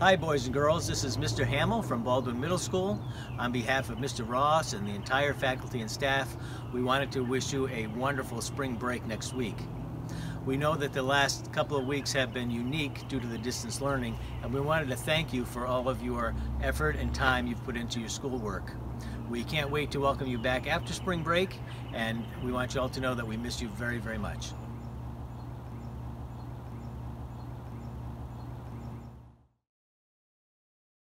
Hi boys and girls, this is Mr. Hammel from Baldwin Middle School. On behalf of Mr. Ross and the entire faculty and staff, we wanted to wish you a wonderful spring break next week. We know that the last couple of weeks have been unique due to the distance learning, and we wanted to thank you for all of your effort and time you've put into your schoolwork. We can't wait to welcome you back after spring break, and we want you all to know that we miss you very, very much.